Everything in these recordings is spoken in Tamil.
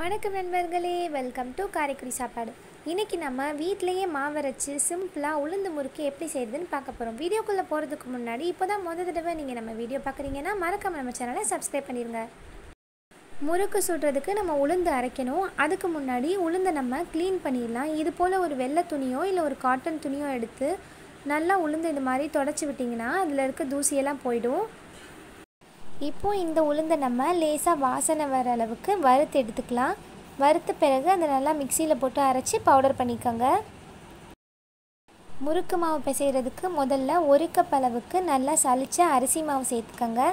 வணக்கம் நண்பர்களே வெல்கம் டு காரைக்குடி சாப்பாடு. இன்றைக்கி நம்ம வீட்டிலையே மாவரைச்சி சிம்பிளாக உளுந்து முறுக்கு எப்படி செய்யுதுன்னு பார்க்க போகிறோம் வீடியோக்குள்ளே போகிறதுக்கு முன்னாடி இப்போ தான் முதல் தடவை நீங்கள் நம்ம வீடியோ பார்க்குறீங்கன்னா மறக்காமல் நம்ம சேனலை சப்ஸ்கிரைப் பண்ணிடுங்க முறுக்கு சுடுறதுக்கு நம்ம உளுந்து அரைக்கணும். அதுக்கு முன்னாடி உளுந்தை நம்ம க்ளீன் பண்ணிடலாம். இது போல் ஒரு வெள்ளை துணியோ இல்லை ஒரு காட்டன் துணியோ எடுத்து நல்லா உளுந்து இது மாதிரி தொடச்சி விட்டிங்கன்னா அதில் இருக்க தூசியெல்லாம் போயிடும். இப்போ இந்த உளுந்தை நம்ம லேசாக வாசனை வர அளவுக்கு வறுத்து எடுத்துக்கலாம். வறுத்த பிறகு அதை நல்லா மிக்சியில் போட்டு அரைச்சி பவுடர் பண்ணிக்கோங்க. முறுக்கு மாவு பிசைகிறதுக்கு முதல்ல ஒரு கப் அளவுக்கு நல்லா சளிச்ச அரிசி மாவு சேர்த்துக்கோங்க.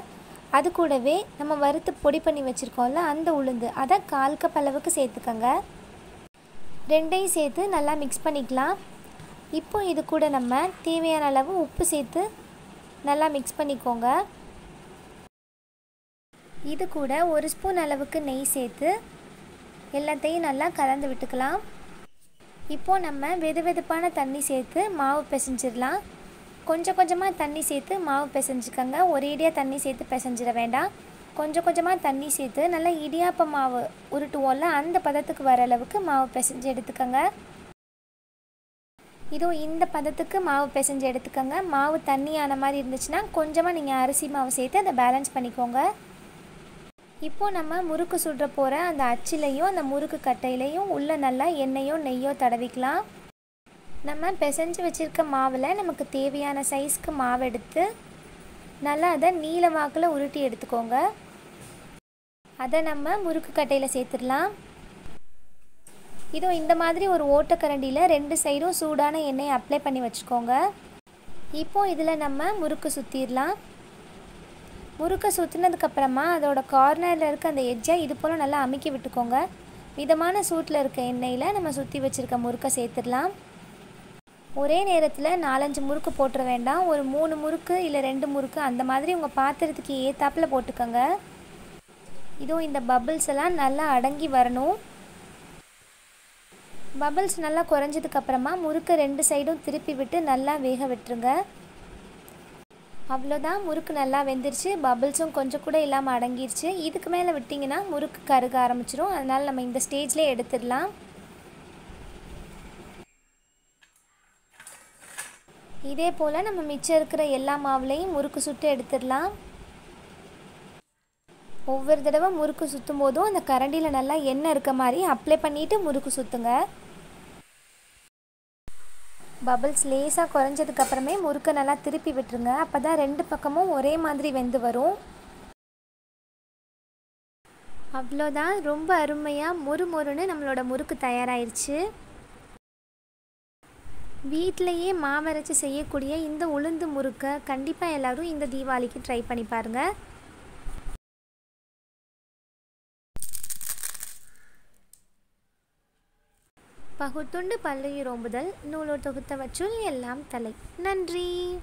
அது கூடவே நம்ம வறுத்து பொடி பண்ணி வச்சுருக்கோம்ல அந்த உளுந்து அதை கால் கப் அளவுக்கு சேர்த்துக்கோங்க. ரெண்டையும் சேர்த்து நல்லா மிக்ஸ் பண்ணிக்கலாம். இப்போ இது கூட நம்ம தேவையான அளவு உப்பு சேர்த்து நல்லா மிக்ஸ் பண்ணிக்கோங்க. இது கூட ஒரு ஸ்பூன் அளவுக்கு நெய் சேர்த்து எல்லாத்தையும் நல்லா கலந்து விட்டுக்கலாம். இப்போது நம்ம வெது வெதுப்பான தண்ணி சேர்த்து மாவு பிசைஞ்சிடலாம். கொஞ்சம் கொஞ்சமாக தண்ணி சேர்த்து மாவு பிசைஞ்சுக்கோங்க. ஒரேடியாக தண்ணி சேர்த்து பிசைஞ்சிட வேண்டாம். கொஞ்சம் கொஞ்சமாக தண்ணி சேர்த்து நல்லா இடியாப்ப மாவு உருட்டுவோம்ல அந்த பதத்துக்கு வர அளவுக்கு மாவு பிசைஞ்சு எடுத்துக்கோங்க. இதோ இந்த பதத்துக்கு மாவு பிசைஞ்சு எடுத்துக்கோங்க. மாவு தண்ணியான மாதிரி இருந்துச்சுன்னா கொஞ்சமாக நீங்கள் அரிசி மாவு சேர்த்து அதை பேலன்ஸ் பண்ணிக்கோங்க. இப்போது நம்ம முறுக்கு சுடுற போகிற அந்த அச்சிலையும் அந்த முறுக்கு கட்டையிலையும் உள்ளே நல்லா எண்ணெயோ நெய்யோ தடவிக்கலாம். நம்ம பிசைஞ்சு வச்சுருக்க மாவில் நமக்கு தேவையான சைஸ்க்கு மாவு எடுத்து நல்லா அதை நீல வாக்கில் உருட்டி எடுத்துக்கோங்க. அதை நம்ம முறுக்கு கட்டையில் சேர்த்துடலாம். இதோ இந்த மாதிரி ஒரு ஓட்டக்கரண்டியில் ரெண்டு சைடும் சூடான எண்ணெயை அப்ளை பண்ணி வச்சுக்கோங்க. இப்போது இதில் நம்ம முறுக்கு சுற்றிடலாம் முறுக்கை சுற்றினதுக்கப்புறமா அதோட கார்னரில் இருக்க அந்த எஜ்ஜை இது போல் நல்லா அமுக்கி விட்டுக்கோங்க. மிதமான சூட்டில் இருக்க எண்ணெயில் நம்ம சுற்றி வச்சுருக்க முறுக்கை சேர்த்துடலாம். ஒரே நேரத்தில் நாலஞ்சு முறுக்கு போட்டுற வேண்டாம். ஒரு மூணு முறுக்கு இல்லை ரெண்டு முறுக்கு அந்த மாதிரி உங்கள் பாத்திரத்துக்கு ஏத்தாப்பில் போட்டுக்கோங்க. இதுவும் இந்த பபிள்ஸ் எல்லாம் நல்லா அடங்கி வரணும். பபிள்ஸ் நல்லா குறைஞ்சதுக்கப்புறமா முறுக்கு ரெண்டு சைடும் திருப்பி விட்டு நல்லா வேக விட்டுருங்க. அவ்வளோதான். முறுக்கு நல்லா வெந்துருச்சு. பபிள்ஸும் கொஞ்சம் கூட இல்லாமல் அடங்கிருச்சு. இதுக்கு மேலே விட்டிங்கன்னா முறுக்கு கருக ஆரம்பிச்சிரும். அதனால் நம்ம இந்த ஸ்டேஜ்லேயே எடுத்துடலாம். இதே போல் நம்ம மிச்சம் இருக்கிற எல்லா மாவுலையும் முறுக்கு சுட்டு எடுத்துடலாம். ஒவ்வொரு தடவை முறுக்கு சுற்றும் போதும் அந்த கரண்டியில் நல்லா எண்ணெய் இருக்க மாதிரி அப்ளை பண்ணிவிட்டு முறுக்கு சுற்றுங்க பபிள்ஸ் லேசாக குறைஞ்சதுக்கப்புறமே முறுக்கை நல்லா திருப்பி விட்டுருங்க. அப்போ தான் ரெண்டு பக்கமும் ஒரே மாதிரி வெந்து வரும். அவ்வளோதான். ரொம்ப அருமையாக மொறு மொறுன்னு நம்மளோட முறுக்கு தயாராகிருச்சு வீட்டிலையே மாவரைச்சி செய்யக்கூடிய இந்த உளுந்து முறுக்கை கண்டிப்பாக எல்லோரும் இந்த தீபாவளிக்கு ட்ரை பண்ணி பாருங்கள் பகுத்துண்டு பல்லுயிரோம்புதல் நூலோர் தொகுத்தவற்றுள் எல்லாம் தலை. நன்றி.